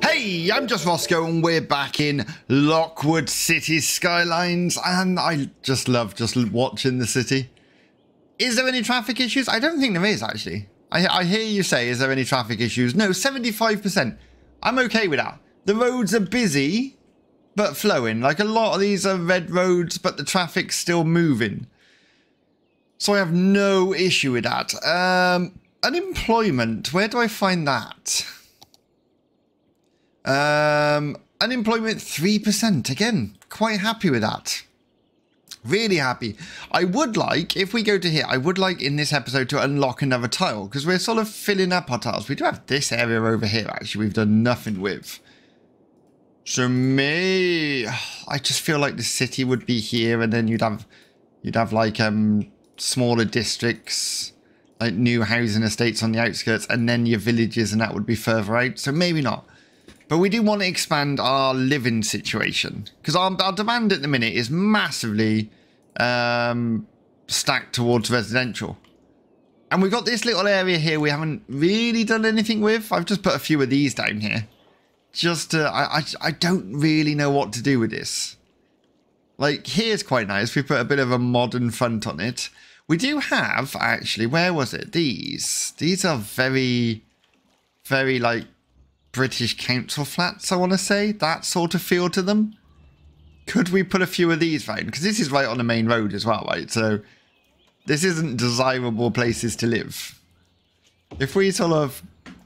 Hey, I'm just Rossgo, and we're back in Lockwood City Skylines, and I just love just watching the city. Is there any traffic issues? I don't think there is, actually. I, I hear you say, is there any traffic issues? No, 75%. I'm okay with that. The roads are busy, but flowing. Like, a lot of these are red roads, but the traffic's still moving. So I have no issue with that. Um, unemployment, where do I find that? Um, unemployment 3%. Again, quite happy with that. Really happy. I would like, if we go to here, I would like in this episode to unlock another tile because we're sort of filling up our tiles. We do have this area over here, actually, we've done nothing with. So me, I just feel like the city would be here and then you'd have, you'd have like um smaller districts, like new housing estates on the outskirts and then your villages and that would be further out. So maybe not. But we do want to expand our living situation because our, our demand at the minute is massively um, stacked towards residential. And we've got this little area here we haven't really done anything with. I've just put a few of these down here. Just to, I, I, I don't really know what to do with this. Like, here's quite nice. We put a bit of a modern front on it. We do have, actually, where was it? These. These are very, very, like, British council flats, I want to say. That sort of feel to them. Could we put a few of these right? Because this is right on the main road as well, right? So this isn't desirable places to live. If we sort of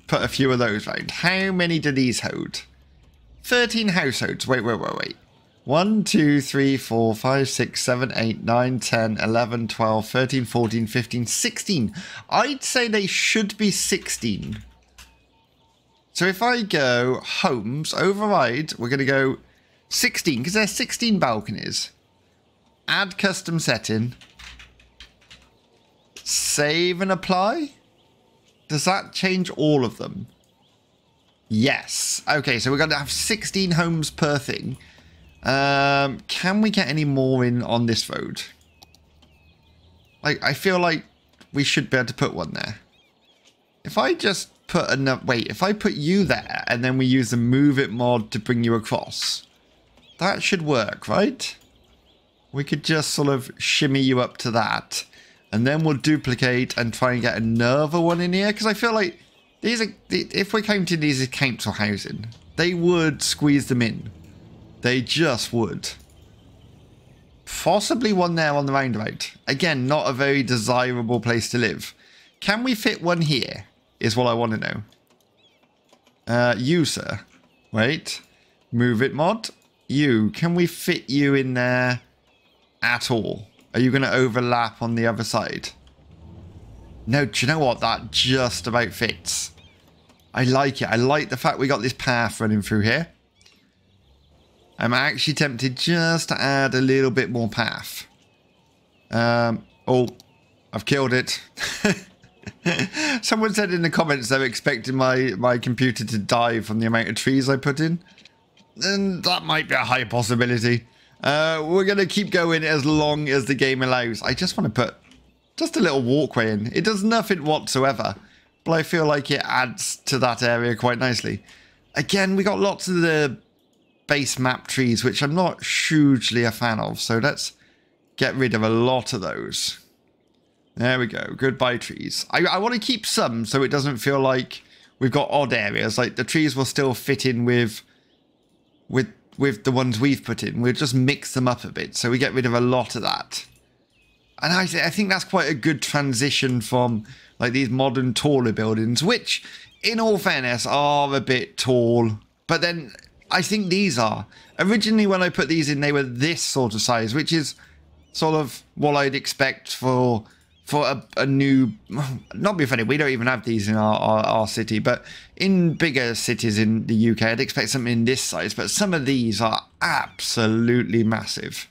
put a few of those round, how many do these hold? 13 households. Wait, wait, wait, wait. 1, 2, 3, 4, 5, 6, 7, 8, 9, 10, 11, 12, 13, 14, 15, 16. I'd say they should be 16. So if I go homes, override, we're going to go 16 because there's 16 balconies. Add custom setting. Save and apply. Does that change all of them? Yes. Okay, so we're going to have 16 homes per thing. Um, can we get any more in on this road? Like, I feel like we should be able to put one there. If I just put enough... Wait, if I put you there and then we use the move it mod to bring you across, that should work, right? We could just sort of shimmy you up to that. And then we'll duplicate and try and get another one in here. Because I feel like these are... If we're counting these as council housing, they would squeeze them in. They just would. Possibly one there on the roundabout. Again, not a very desirable place to live. Can we fit one here? is what I want to know. Uh, sir. Wait. Move it mod. You. Can we fit you in there at all? Are you going to overlap on the other side? No, do you know what? That just about fits. I like it. I like the fact we got this path running through here. I'm actually tempted just to add a little bit more path. Um, oh, I've killed it. Someone said in the comments they're expecting my, my computer to die from the amount of trees I put in. And that might be a high possibility. Uh, we're going to keep going as long as the game allows. I just want to put just a little walkway in. It does nothing whatsoever. But I feel like it adds to that area quite nicely. Again, we got lots of the base map trees, which I'm not hugely a fan of. So let's get rid of a lot of those. There we go. Goodbye, trees. I, I want to keep some so it doesn't feel like we've got odd areas. Like the trees will still fit in with with with the ones we've put in. We'll just mix them up a bit so we get rid of a lot of that. And I, I think that's quite a good transition from like these modern taller buildings, which in all fairness are a bit tall. But then I think these are. Originally when I put these in, they were this sort of size, which is sort of what I'd expect for for a, a, new not be funny we don't even have these in our, our, our, city but in bigger cities in the uk i'd expect something in this size but some of these are absolutely massive.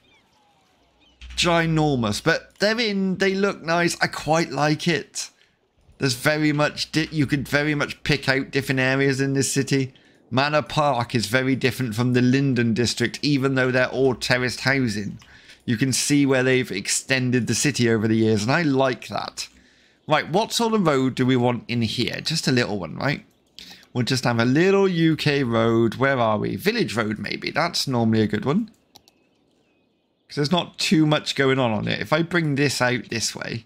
Ginormous but they're in they look nice. I quite like it. There's very much you could very much pick out different areas in this city manor park is very different from the linden district even though they're all terraced housing you can see where they've extended the city over the years, and I like that. Right, what sort of road do we want in here? Just a little one, right? We'll just have a little UK road. Where are we? Village road, maybe. That's normally a good one. Because there's not too much going on on it. If I bring this out this way,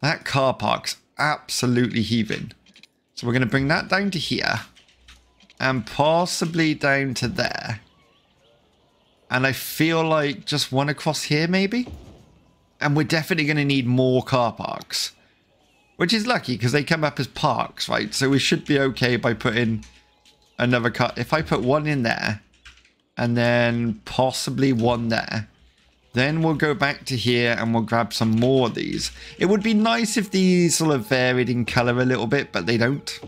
that car park's absolutely heaving. So we're going to bring that down to here. And possibly down to there. And I feel like just one across here, maybe? And we're definitely going to need more car parks. Which is lucky because they come up as parks, right? So we should be okay by putting another car. If I put one in there and then possibly one there, then we'll go back to here and we'll grab some more of these. It would be nice if these sort of varied in color a little bit, but they don't.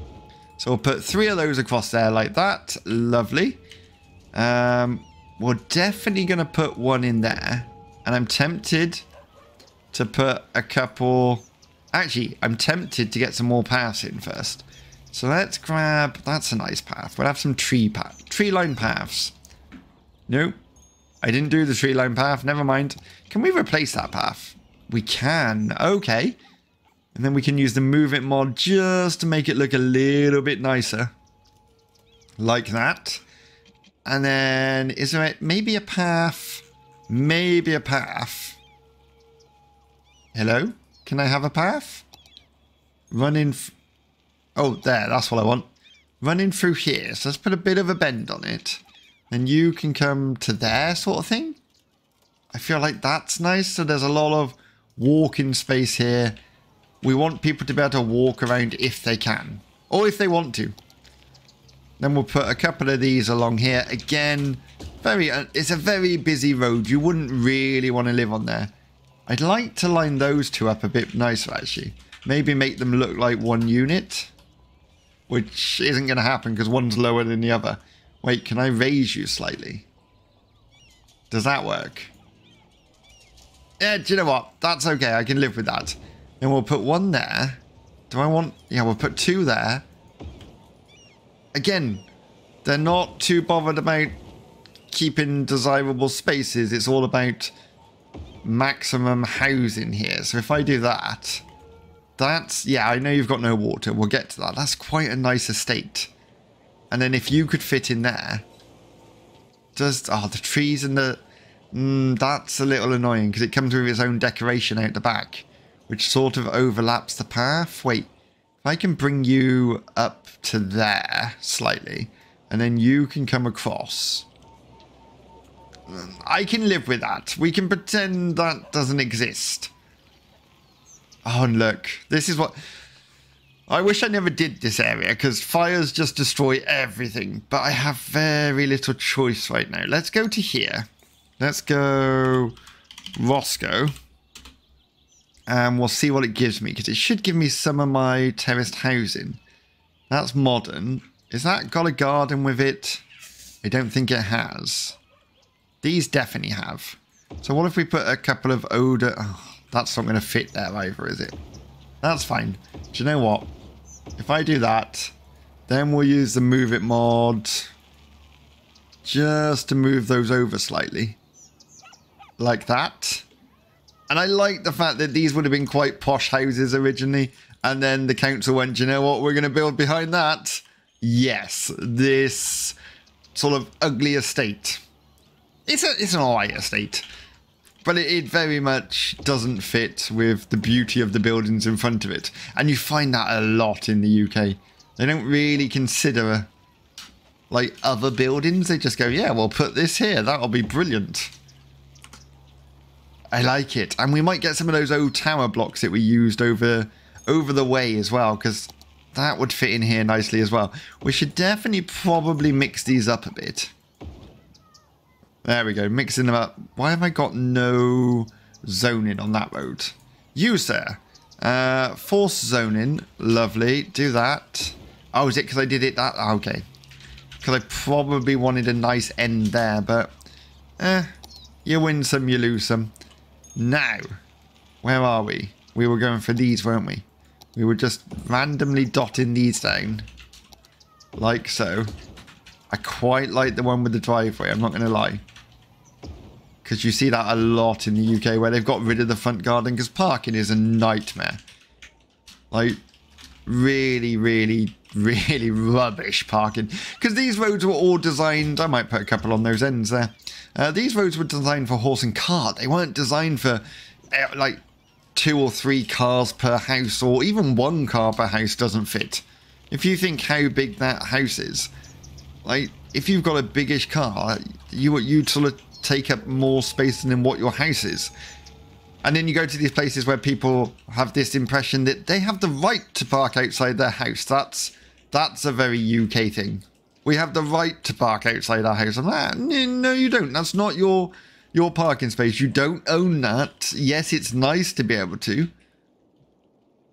So we'll put three of those across there like that. Lovely. Um, we're definitely going to put one in there. And I'm tempted to put a couple Actually, I'm tempted to get some more paths in first. So let's grab... That's a nice path. We'll have some tree path, tree line paths. Nope. I didn't do the tree line path. Never mind. Can we replace that path? We can. Okay. And then we can use the move it mod just to make it look a little bit nicer. Like that. And then is there maybe a path? Maybe a path. Hello? Can I have a path? Running... oh, there. That's what I want. Running through here. So let's put a bit of a bend on it. And you can come to there sort of thing. I feel like that's nice. So there's a lot of walking space here. We want people to be able to walk around if they can. Or if they want to. Then we'll put a couple of these along here. Again, very. Uh, it's a very busy road. You wouldn't really want to live on there. I'd like to line those two up a bit nicer, actually. Maybe make them look like one unit. Which isn't going to happen because one's lower than the other. Wait, can I raise you slightly? Does that work? Yeah, do you know what? That's okay. I can live with that. Then we'll put one there. Do I want... Yeah, we'll put two there. Again, they're not too bothered about keeping desirable spaces. It's all about maximum housing here. So if I do that, that's, yeah, I know you've got no water. We'll get to that. That's quite a nice estate. And then if you could fit in there, just, oh, the trees and the, mm, that's a little annoying because it comes with its own decoration out the back, which sort of overlaps the path. Wait, if I can bring you up to there slightly, and then you can come across I can live with that. We can pretend that doesn't exist. Oh, and look. This is what... I wish I never did this area, because fires just destroy everything. But I have very little choice right now. Let's go to here. Let's go Rossgo. And we'll see what it gives me, because it should give me some of my terraced housing. That's modern. Is that got a garden with it? I don't think it has. These definitely have. So what if we put a couple of odor... Oh, that's not going to fit there either, is it? That's fine. Do you know what? If I do that, then we'll use the move it mod just to move those over slightly. Like that. And I like the fact that these would have been quite posh houses originally. And then the council went, you know what we're going to build behind that? Yes, this sort of ugly estate. It's a it's an alright estate, but it, it very much doesn't fit with the beauty of the buildings in front of it, and you find that a lot in the UK. They don't really consider like other buildings. They just go, yeah, we'll put this here. That'll be brilliant. I like it, and we might get some of those old tower blocks that we used over over the way as well, because that would fit in here nicely as well. We should definitely probably mix these up a bit. There we go, mixing them up. Why have I got no zoning on that road? You, sir. Uh, force zoning, lovely. Do that. Oh, is it because I did it that? Oh, okay. Because I probably wanted a nice end there, but... Eh, you win some, you lose some. Now, where are we? We were going for these, weren't we? We were just randomly dotting these down. Like so. I quite like the one with the driveway, I'm not going to lie. Because you see that a lot in the UK where they've got rid of the front garden because parking is a nightmare. Like, really, really, really rubbish parking. Because these roads were all designed, I might put a couple on those ends there. Uh, these roads were designed for horse and cart. They weren't designed for, uh, like, two or three cars per house, or even one car per house doesn't fit. If you think how big that house is, like, if you've got a biggish car, you you'd sort of take up more space than what your house is. And then you go to these places where people have this impression that they have the right to park outside their house. That's that's a very UK thing. We have the right to park outside our house. I'm like, ah, no, you don't. That's not your your parking space. You don't own that. Yes, it's nice to be able to,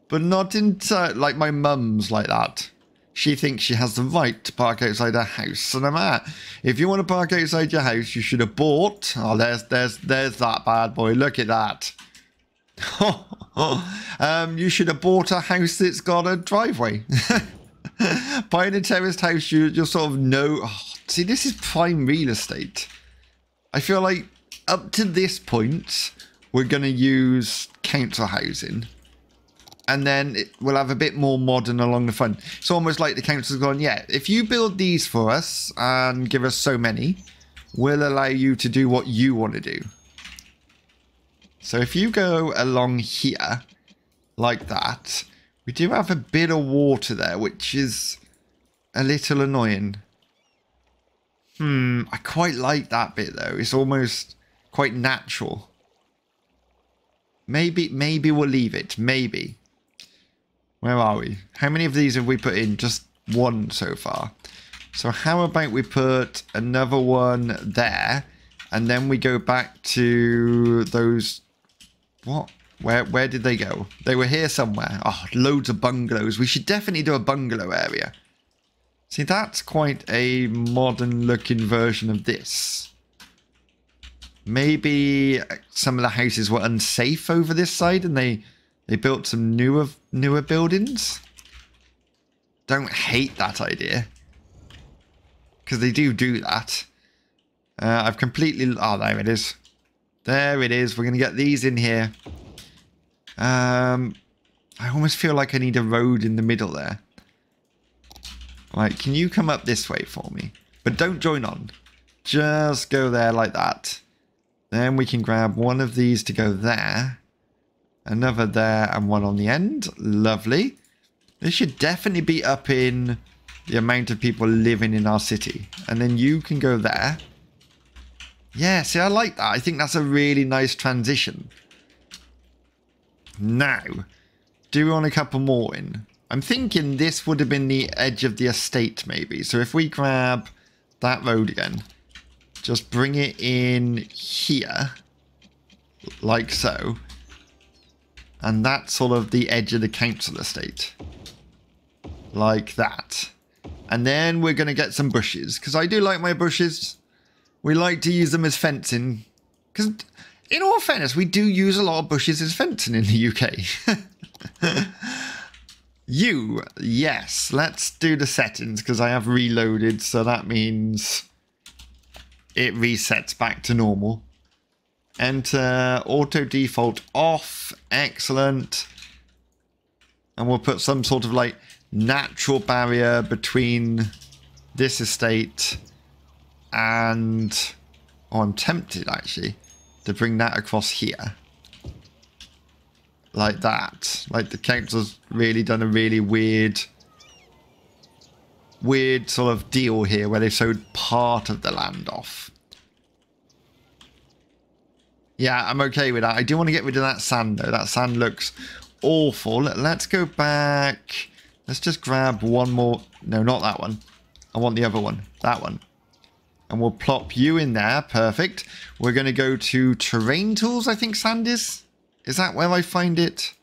but not inside. Like my mum's like that. She thinks she has the right to park outside her house. And I'm at, if you want to park outside your house, you should have bought. Oh, there's there's there's that bad boy. Look at that. um, you should have bought a house that's got a driveway. Buying a terraced house, you you're sort of know. Oh, see, this is prime real estate. I feel like up to this point, we're going to use council housing. And then it, we'll have a bit more modern along the front. It's almost like the council's gone, yeah, if you build these for us and give us so many, we'll allow you to do what you want to do. So if you go along here, like that, we do have a bit of water there, which is a little annoying. Hmm, I quite like that bit though. It's almost quite natural. Maybe, maybe we'll leave it. Maybe. Where are we? How many of these have we put in? Just one so far. So how about we put another one there, and then we go back to those. What? Where where did they go? They were here somewhere. Oh, loads of bungalows. We should definitely do a bungalow area. See, that's quite a modern looking version of this. Maybe some of the houses were unsafe over this side and they they built some newer newer buildings. Don't hate that idea. Because they do do that. Uh, I've completely... Oh, there it is. There it is. We're going to get these in here. Um, I almost feel like I need a road in the middle there. Right, can you come up this way for me? But don't join on. Just go there like that. Then we can grab one of these to go there. Another there and one on the end. Lovely. This should definitely be up in the amount of people living in our city. And then you can go there. Yeah, see, I like that. I think that's a really nice transition. Now, do we want a couple more in? I'm thinking this would have been the edge of the estate, maybe. So if we grab that road again, just bring it in here, like so. And that's sort of the edge of the council estate. Like that. And then we're going to get some bushes. Because I do like my bushes. We like to use them as fencing. Because in all fairness, we do use a lot of bushes as fencing in the UK. you, yes. Let's do the settings because I have reloaded. So that means it resets back to normal. Enter auto default off. Excellent. And we'll put some sort of like natural barrier between this estate and... Oh, I'm tempted actually to bring that across here. Like that. Like the council's really done a really weird weird sort of deal here where they sold part of the land off. Yeah, I'm okay with that. I do want to get rid of that sand, though. That sand looks awful. Let's go back. Let's just grab one more. No, not that one. I want the other one. That one. And we'll plop you in there. Perfect. We're going to go to terrain tools, I think sand is. Is that where I find it?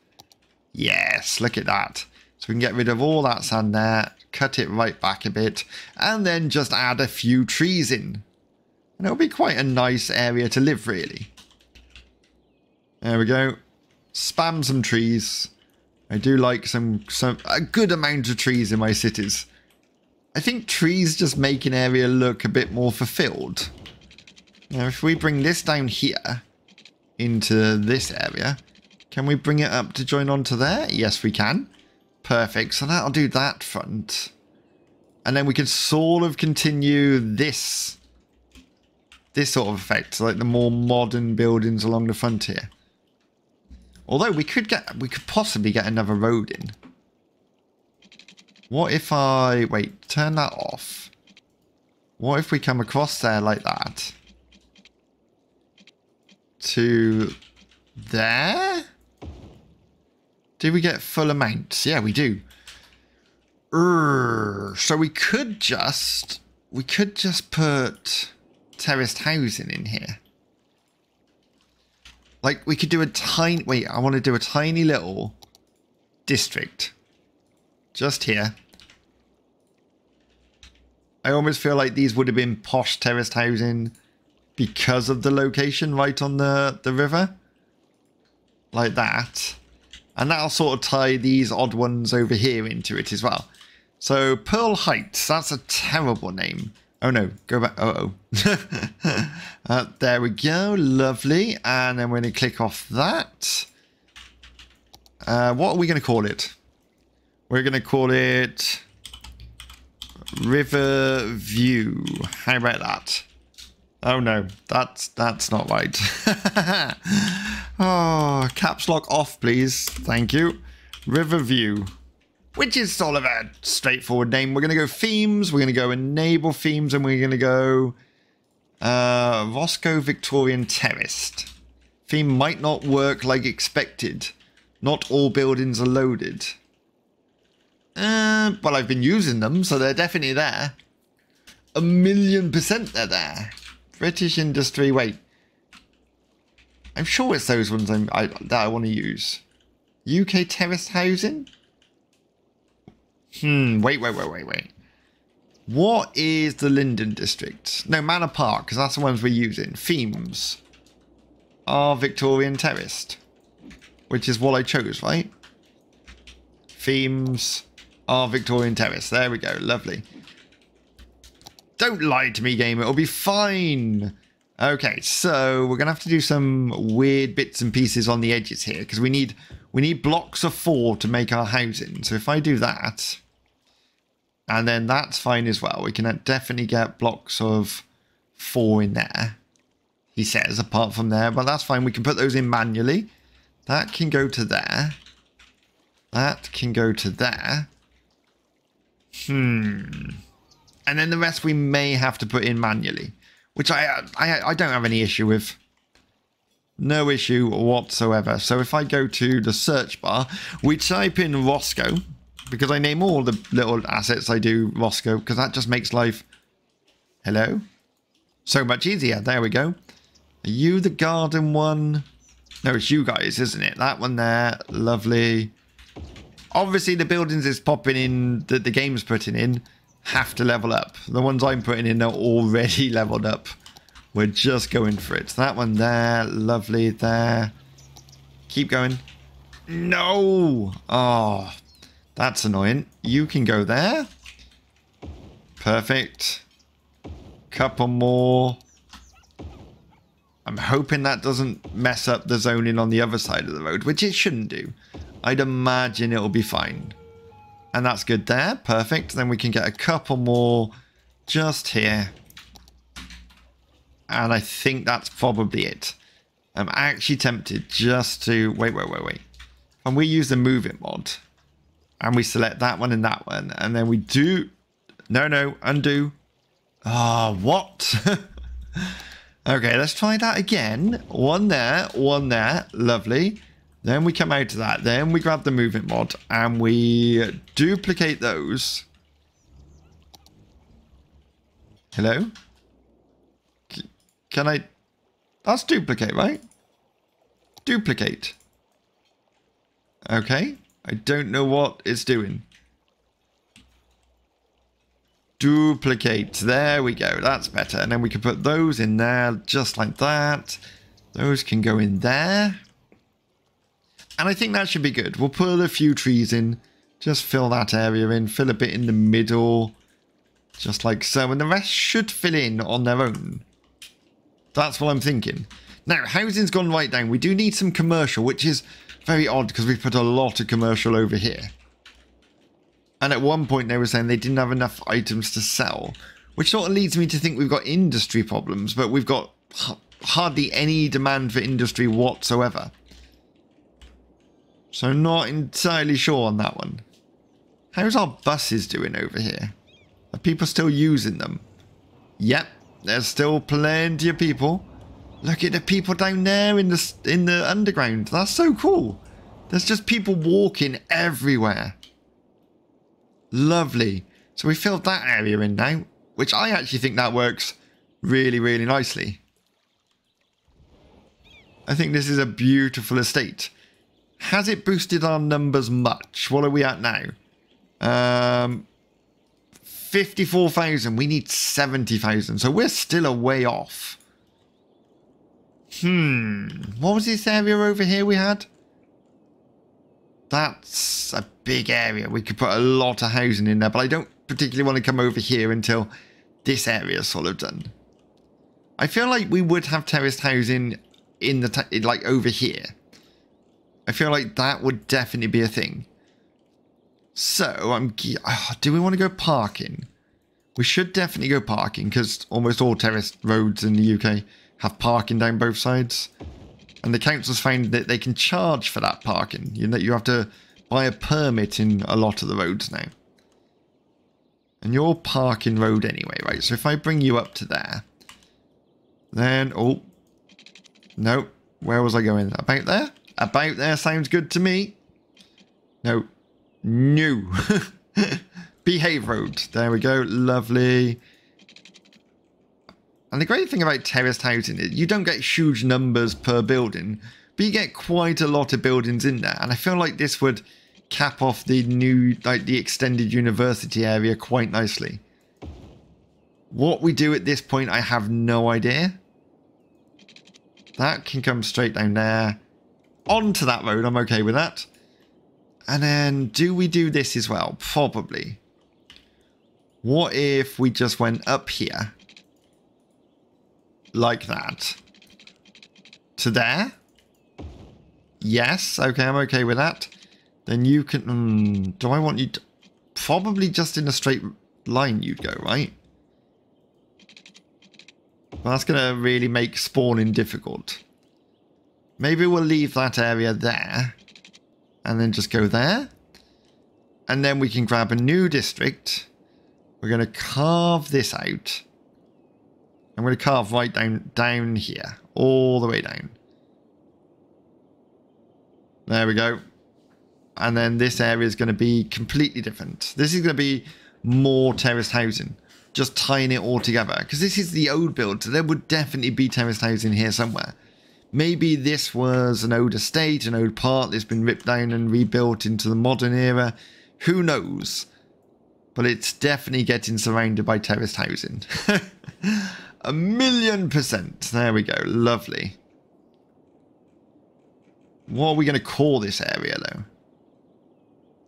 Yes, look at that. So we can get rid of all that sand there, cut it right back a bit, and then just add a few trees in. And it'll be quite a nice area to live, really. There we go. Spam some trees. I do like some, some a good amount of trees in my cities. I think trees just make an area look a bit more fulfilled. Now, if we bring this down here into this area, can we bring it up to join onto there? Yes, we can. Perfect. So that'll do that front. And then we can sort of continue this this sort of effect, like the more modern buildings along the front here. Although we could get we could possibly get another road in. What if I wait, turn that off? What if we come across there like that? To there? Do we get full amounts? Yeah, we do. Urgh. So we could just we could just put terraced housing in here. Like we could do a tiny wait, I want to do a tiny little district. Just here. I almost feel like these would have been posh terraced housing because of the location right on the, the river. Like that. And that'll sort of tie these odd ones over here into it as well. So Pearl Heights, that's a terrible name. Oh no, go back. Uh oh. uh, there we go. Lovely. And then we're going to click off that. Uh, what are we going to call it? We're going to call it River View. How about that? Oh no, that's that's not right. oh, caps lock off, please. Thank you. River View which is sort of a straightforward name. We're going to go themes, we're going to go enable themes, and we're going to go uh, Rossgo Victorian Terraced. Theme might not work like expected. Not all buildings are loaded. Uh, but I've been using them, so they're definitely there. A million percent they're there. British Industry, wait. I'm sure it's those ones I'm, I, that I want to use. UK terraced housing? Hmm, wait, wait, wait, wait, wait. What is the Linden District? No, Manor Park, because that's the ones we're using. Themes are Victorian Terraced, which is what I chose, right? Themes are Victorian Terrace. There we go. Lovely. Don't lie to me, game. It'll be fine. Okay, so we're going to have to do some weird bits and pieces on the edges here because we need we need blocks of four to make our housing. So if I do that, and then that's fine as well. We can definitely get blocks of four in there. He says, apart from there. But that's fine. We can put those in manually. That can go to there. That can go to there. Hmm. And then the rest we may have to put in manually. Which I, I, I don't have any issue with. No issue whatsoever. So if I go to the search bar, we type in Rossgo because I name all the little assets I do Rossgo, because that just makes life... Hello? So much easier. There we go. Are you the garden one? No, it's you guys, isn't it? That one there. Lovely. Obviously, the buildings is popping in that the game's putting in have to level up. The ones I'm putting in are already leveled up. We're just going for it. That one there. Lovely there. Keep going. No! Oh, that's annoying. You can go there. Perfect. Couple more. I'm hoping that doesn't mess up the zoning on the other side of the road, which it shouldn't do. I'd imagine it'll be fine. And that's good there. Perfect. Then we can get a couple more just here. And I think that's probably it. I'm actually tempted just to... Wait, wait, wait, wait. And we use the move it mod and we select that one and that one. And then we do no no undo. Ah oh, what? Okay let's try that again. One there one there. Lovely. Then we come out of that. Then we grab the move it mod and we duplicate those. Hello? Can I that's duplicate right? Duplicate. Okay I don't know what it's doing. Duplicate. There we go. That's better. And then we can put those in there just like that. Those can go in there. And I think that should be good. We'll put a few trees in. Just fill that area in. Fill a bit in the middle. Just like so. And the rest should fill in on their own. That's what I'm thinking. Now, housing's gone right down. We do need some commercial, which is very odd because we put a lot of commercial over here. And at one point they were saying they didn't have enough items to sell, which sort of leads me to think we've got industry problems, but we've got hardly any demand for industry whatsoever. So not entirely sure on that one. How's our buses doing over here? Are people still using them? Yep, there's still plenty of people. Look at the people down there in the in the underground. That's so cool. There's just people walking everywhere. Lovely. So we filled that area in now, which I actually think that works really, really nicely. I think this is a beautiful estate. Has it boosted our numbers much? What are we at now? Um, 54,000. We need 70,000. So we're still a way off. Hmm. What was this area over here we had? That's a big area. We could put a lot of housing in there, but I don't particularly want to come over here until this area is sort of done. I feel like we would have terraced housing in the like over here. I feel like that would definitely be a thing. So, I'm. Oh, do we want to go parking? We should definitely go parking because almost all terraced roads in the UK have parking down both sides. And the council's found that they can charge for that parking. You know, you have to buy a permit in a lot of the roads now. And you're parking road anyway, right? So if I bring you up to there, then, oh, no, where was I going? About there? About there sounds good to me. No, New. Behave Road. There we go. Lovely. And the great thing about terraced housing is you don't get huge numbers per building, but you get quite a lot of buildings in there. And I feel like this would cap off the new, like the extended university area quite nicely. What we do at this point, I have no idea. That can come straight down there. Onto that road, I'm okay with that. And then do we do this as well? Probably. What if we just went up here? Like that. To there? Yes. Okay, I'm okay with that. Then you can... Mm, do I want you to... Probably just in a straight line you'd go, right? Well, that's going to really make spawning difficult. Maybe we'll leave that area there and then just go there. And then we can grab a new district. We're going to carve this out. I'm going to carve right down, down here, all the way down. There we go. And then this area is going to be completely different. This is going to be more terraced housing. Just tying it all together. Because this is the old build. So there would definitely be terraced housing here somewhere. Maybe this was an old estate, an old part that's been ripped down and rebuilt into the modern era. Who knows? But it's definitely getting surrounded by terraced housing. a million percent. There we go. Lovely. What are we going to call this area, though?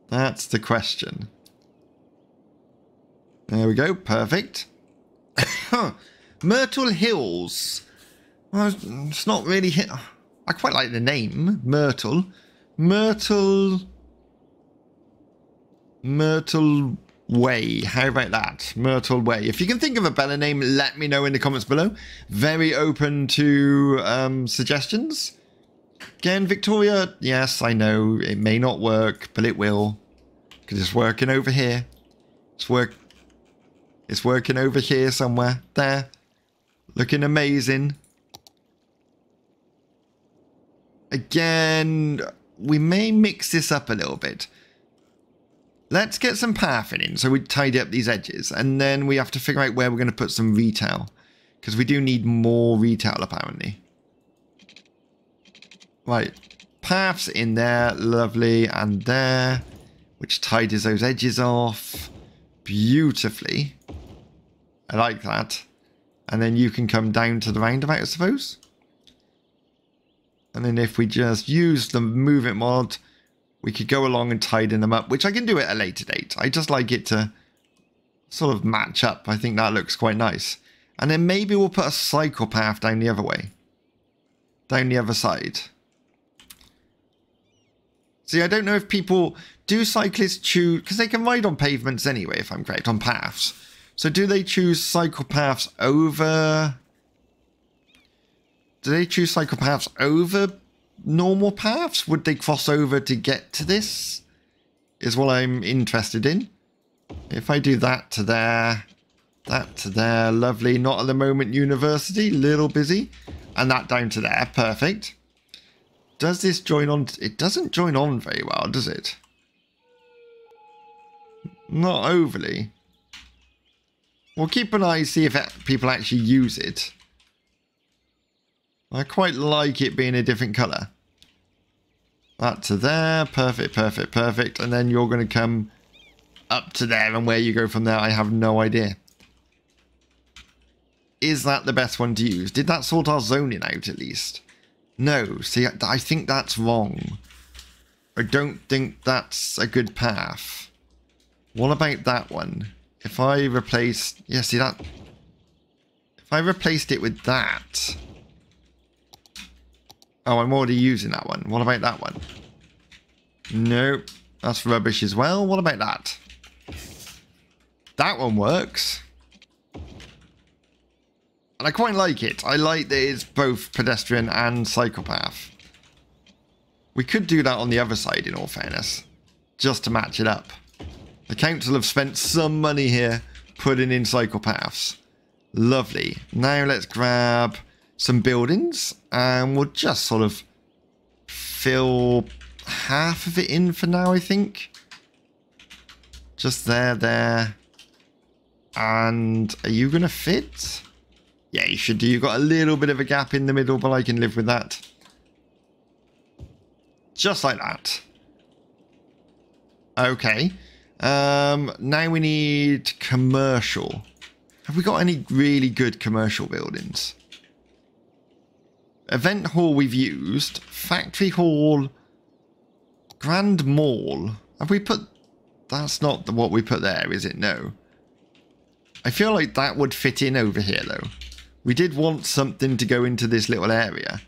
That's the question. There we go. Perfect. Myrtle Hills. Well, it's not really. I quite like the name Myrtle. Myrtle. Myrtle Way. How about that? Myrtle Way. If you can think of a better name, let me know in the comments below. Very open to um, suggestions. Again, Victoria, yes, I know it may not work, but it will. Because it's working over here. It's work. It's working over here somewhere. There. Looking amazing. Again, we may mix this up a little bit. Let's get some paraffin in so we tidy up these edges. And then we have to figure out where we're going to put some retail. Because we do need more retail apparently. Right. Paths in there. Lovely. And there. Which tidies those edges off. Beautifully. I like that. And then you can come down to the roundabout, I suppose. And then if we just use the move it mod, we could go along and tidy them up, which I can do at a later date. I just like it to sort of match up. I think that looks quite nice. And then maybe we'll put a cycle path down the other way. Down the other side. See, I don't know if people do cyclists choose because they can ride on pavements anyway, if I'm correct, on paths. So do they choose cycle paths over? Do they choose cycle paths over normal paths? Would they cross over to get to this? Is what I'm interested in. If I do that to there, that to there, lovely. Not at the moment, university, little busy. And that down to there, perfect. Does this join on? It doesn't join on very well, does it? Not overly. We'll keep an eye, see if people actually use it. I quite like it being a different colour. That to there, perfect, perfect, perfect. And then you're going to come up to there and where you go from there, I have no idea. Is that the best one to use? Did that sort our zoning out at least? No, see, I think that's wrong. I don't think that's a good path. What about that one? If I replace... Yeah, see that... If I replaced it with that... Oh, I'm already using that one. What about that one? Nope. That's rubbish as well. What about that? That one works. And I quite like it. I like that it's both pedestrian and cycle path. We could do that on the other side, in all fairness. Just to match it up. The council have spent some money here putting in cycle paths. Lovely. Now let's grab some buildings and we'll just sort of fill half of it in for now, I think. Just there, there. And are you going to fit? Yeah, you should do. You've got a little bit of a gap in the middle, but I can live with that. Just like that. Okay. Um, now we need commercial. Have we got any really good commercial buildings? Event hall we've used. Factory hall. Grand mall. Have we put... That's not what we put there, is it? No. I feel like that would fit in over here, though. We did want something to go into this little area.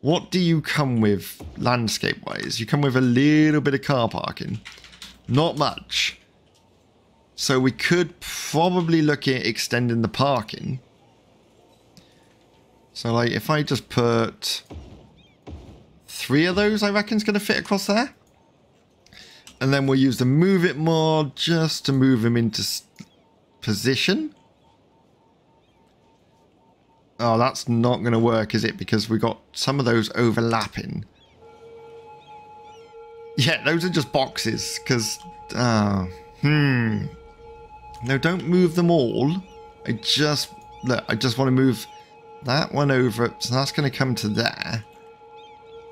What do you come with landscape-wise? You come with a little bit of car parking. Not much. So we could probably look at extending the parking. So like if I just put three of those, I reckon is going to fit across there. And then we'll use the move it more just to move them into position. Oh, that's not going to work, is it? Because we got some of those overlapping. Yeah, those are just boxes, because... Uh, hmm. No, don't move them all. I just... Look, I just want to move that one over. So that's going to come to there.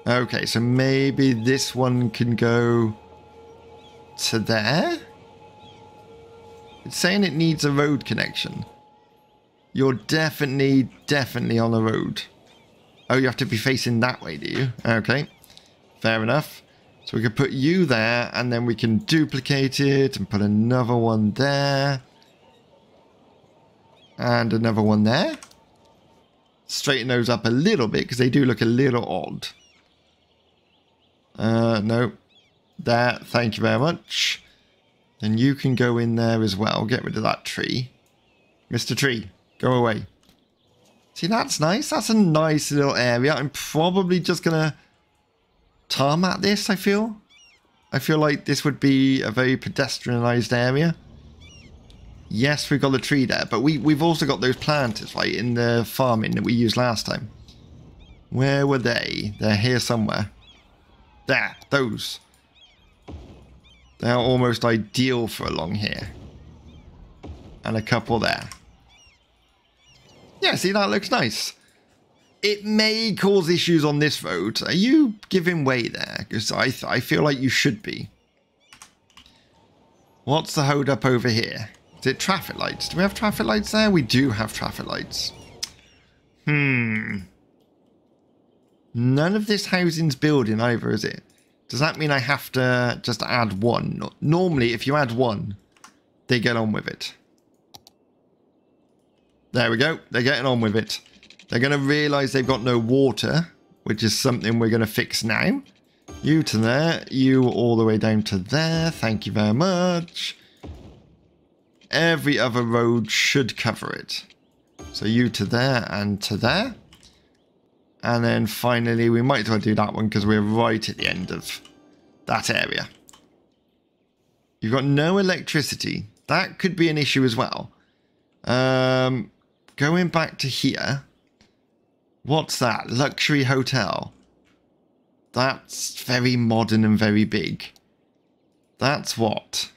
Okay, so maybe this one can go to there? It's saying it needs a road connection. You're definitely, definitely on the road. Oh, you have to be facing that way, do you? Okay, fair enough. So we can put you there, and then we can duplicate it and put another one there. And another one there. Straighten those up a little bit, because they do look a little odd. Uh, no. That, thank you very much. And you can go in there as well. Get rid of that tree. Mr. Tree. Go away. See, that's nice. That's a nice little area. I'm probably just going to tarmac this, I feel. I feel like this would be a very pedestrianised area. Yes, we've got the tree there, but we, we've also got those planters, right, in the farming that we used last time. Where were they? They're here somewhere. There, those. They're almost ideal for along here. And a couple there. Yeah, see, that looks nice. It may cause issues on this road. Are you giving way there? Because I, I feel like you should be. What's the hold up over here? Is it traffic lights? Do we have traffic lights there? We do have traffic lights. Hmm. None of this housing's building either, is it? Does that mean I have to just add one? Normally, if you add one, they get on with it. There we go. They're getting on with it. They're going to realise they've got no water, which is something we're going to fix now. You to there, you all the way down to there. Thank you very much. Every other road should cover it. So you to there and to there. And then finally, we might as well do that one because we're right at the end of that area. You've got no electricity. That could be an issue as well. Um, going back to here. What's that? Luxury hotel. That's very modern and very big. That's what?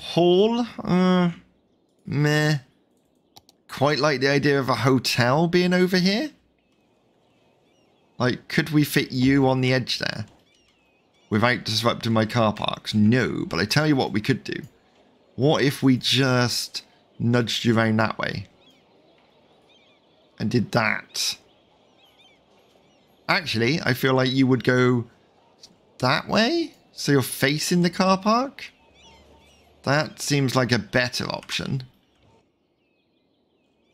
Hall? Uh, meh. Quite like the idea of a hotel being over here. Like, could we fit you on the edge there? Without disrupting my car parks? No, but I tell you what we could do. What if we just nudged you around that way? And did that? Actually, I feel like you would go that way? So you're facing the car park? That seems like a better option.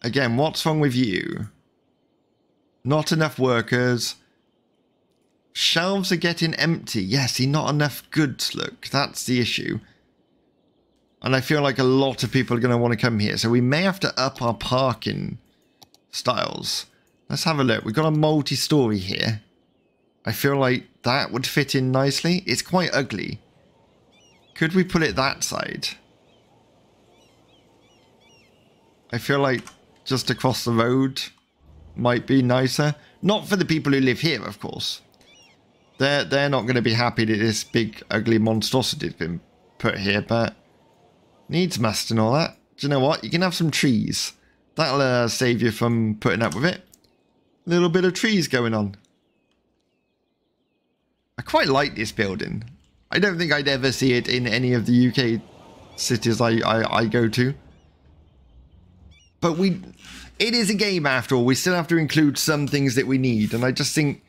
Again, what's wrong with you? Not enough workers. Shelves are getting empty. Yes, see, not enough goods, look. That's the issue. And I feel like a lot of people are going to want to come here. So we may have to up our parking styles. Let's have a look. We've got a multi-story here. I feel like that would fit in nicely. It's quite ugly. Could we put it that side? I feel like just across the road might be nicer. Not for the people who live here, of course. They're, they're not going to be happy that this big, ugly monstrosity has been put here, but needs must and all that. Do you know what? You can have some trees. That'll uh, save you from putting up with it. Little bit of trees going on. I quite like this building. I don't think I'd ever see it in any of the UK cities I, I, I go to. But we, it is a game after all. We still have to include some things that we need. And I just think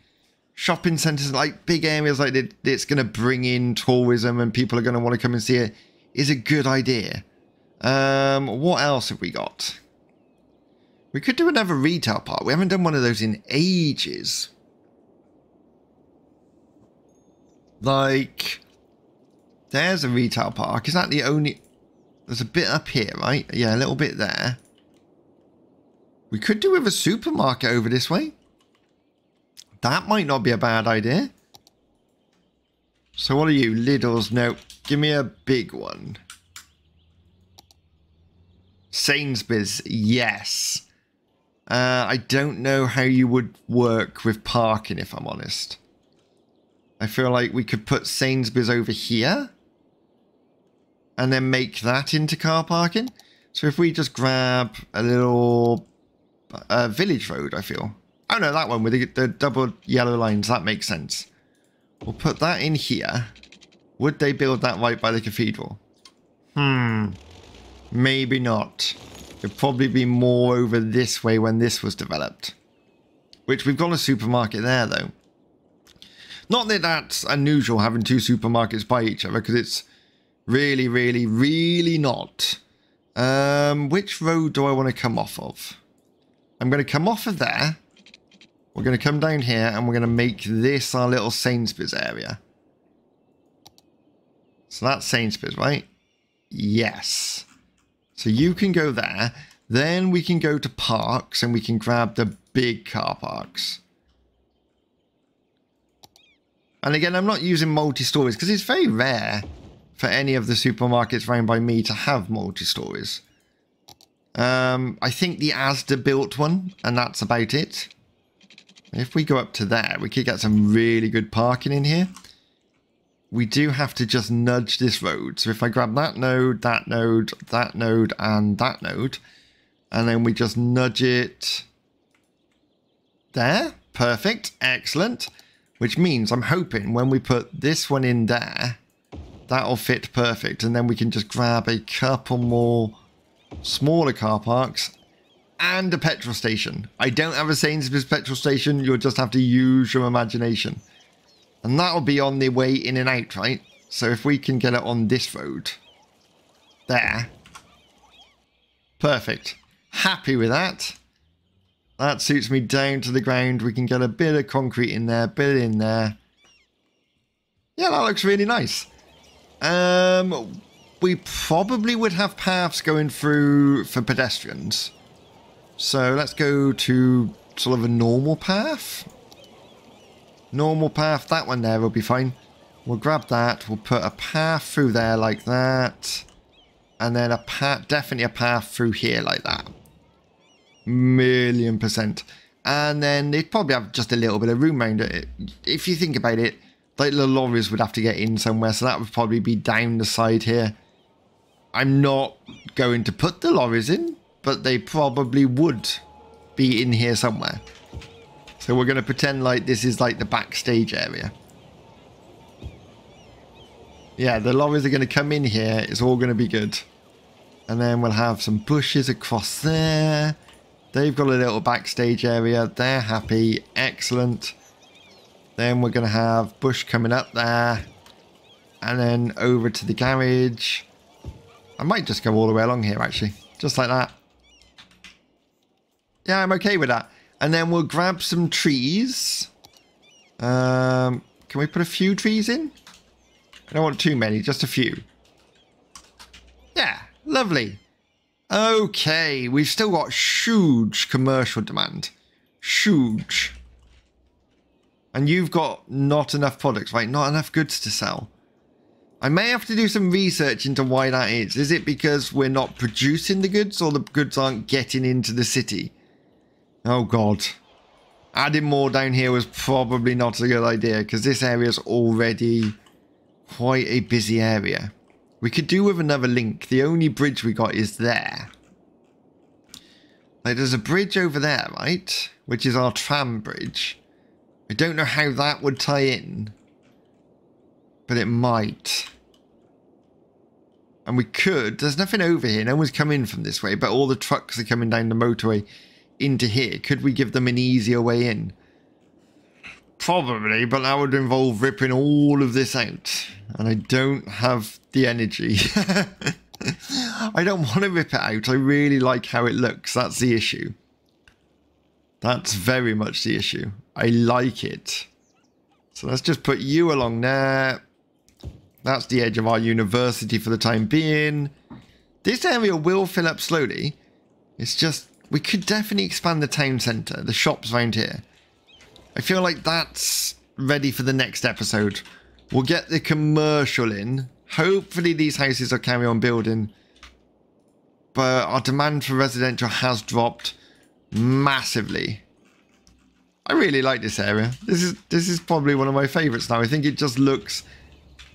shopping centres, like big areas like that, it's going to bring in tourism and people are going to want to come and see it, is a good idea. Um, what else have we got? We could do another retail park. We haven't done one of those in ages. Like, there's a retail park. Is that the only... There's a bit up here, right? Yeah, a little bit there. We could do with a supermarket over this way. That might not be a bad idea. So what are you? Lidl's? No. Give me a big one. Sainsbury's? Yes. Uh, I don't know how you would work with parking, if I'm honest. I feel like we could put Sainsbury's over here. And then make that into car parking. So if we just grab a little uh, village road, I feel. Oh no, that one with the, the double yellow lines. That makes sense. We'll put that in here. Would they build that right by the cathedral? Hmm. Maybe not. It'd probably be more over this way when this was developed. Which we've got a supermarket there though. Not that that's unusual having two supermarkets by each other because it's really, really, really not. Um, which road do I want to come off of? I'm going to come off of there. We're going to come down here and we're going to make this our little Sainsbury's area. So that's Sainsbury's, right? Yes. So you can go there. Then we can go to parks and we can grab the big car parks. And again, I'm not using multi-stories because it's very rare for any of the supermarkets run by me to have multi-stories. Um, I think the Asda built one, and that's about it. If we go up to there, we could get some really good parking in here. We do have to just nudge this road. So if I grab that node, that node, that node, and that node, and then we just nudge it there. Perfect. Excellent. Which means I'm hoping when we put this one in there, that'll fit perfect. And then we can just grab a couple more smaller car parks, and a petrol station. I don't have a Sainsbury's petrol station. You'll just have to use your imagination. And that'll be on the way in and out, right? So if we can get it on this road. There. Perfect. Happy with that. That suits me down to the ground. We can get a bit of concrete in there, bit in there. Yeah, that looks really nice. Um, we probably would have paths going through for pedestrians. So let's go to sort of a normal path. Normal path, that one there will be fine. We'll grab that, we'll put a path through there like that. And then a path, definitely a path through here like that. Million percent. And then they'd probably have just a little bit of room around it. If you think about it, like the lorries would have to get in somewhere, so that would probably be down the side here. I'm not going to put the lorries in, but they probably would be in here somewhere. So we're going to pretend like this is like the backstage area. Yeah, the lorries are going to come in here. It's all going to be good. And then we'll have some bushes across there. They've got a little backstage area. They're happy. Excellent. Then we're going to have bush coming up there. And then over to the garage. I might just go all the way along here, actually. Just like that. Yeah, I'm okay with that. And then we'll grab some trees. Um, can we put a few trees in? I don't want too many, just a few. Yeah, lovely. Okay, we've still got huge commercial demand. Huge. And you've got not enough products, right? Not enough goods to sell. I may have to do some research into why that is. Is it because we're not producing the goods or the goods aren't getting into the city? Oh god. Adding more down here was probably not a good idea because this area is already quite a busy area. We could do with another link. The only bridge we got is there. Like there's a bridge over there, right? Which is our tram bridge. I don't know how that would tie in. But it might. And we could. There's nothing over here. No one's come in from this way. But all the trucks are coming down the motorway into here. Could we give them an easier way in? Probably, but that would involve ripping all of this out. And I don't have the energy. I don't want to rip it out. I really like how it looks. That's the issue. That's very much the issue. I like it. So let's just put you along there. That's the edge of our university for the time being. This area will fill up slowly. It's just we could definitely expand the town centre, the shops around here. I feel like that's ready for the next episode. We'll get the commercial in. Hopefully these houses will carry on building. But our demand for residential has dropped massively. I really like this area. This is this is probably one of my favourites now. I think it just looks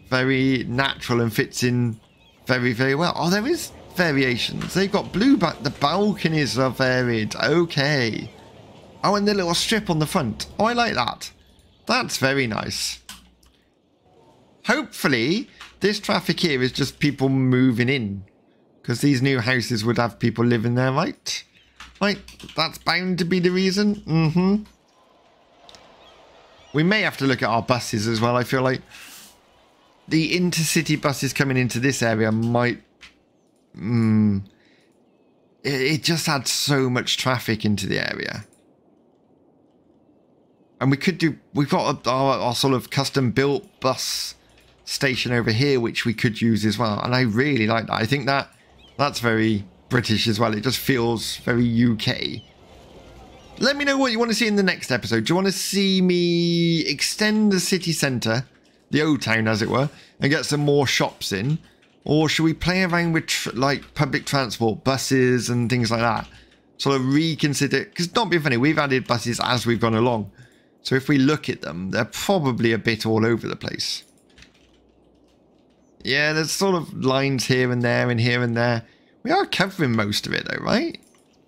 very natural and fits in very, very well. Oh, there is variations. They've got blue back. The balconies are varied. Okay. Oh, and the little strip on the front. Oh, I like that. That's very nice. Hopefully, this traffic here is just people moving in. Because these new houses would have people living there, right? Right, that's bound to be the reason. Mm-hmm. We may have to look at our buses as well, I feel like. The intercity buses coming into this area might Mm, it, it just adds so much traffic into the area. And we could do, we've got our, our sort of custom built bus station over here, which we could use as well. And I really like that. I think that that's very British as well. It just feels very UK. Let me know what you want to see in the next episode. Do you want to see me extend the city centre, the old town as it were, and get some more shops in? Or should we play around with like public transport, buses and things like that? Sort of reconsider, because don't be funny, we've added buses as we've gone along. So if we look at them, they're probably a bit all over the place. Yeah, there's sort of lines here and there and here and there. We are covering most of it though, right?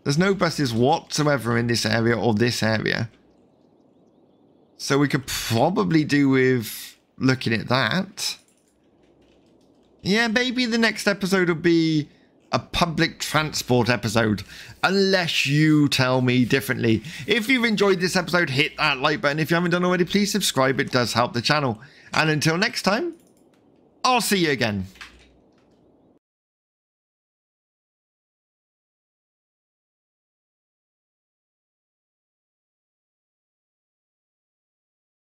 There's no buses whatsoever in this area or this area. So we could probably do with looking at that. Yeah, maybe the next episode will be a public transport episode, unless you tell me differently. If you've enjoyed this episode, hit that like button. If you haven't done already, please subscribe. It does help the channel. And until next time, I'll see you again.